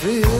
feel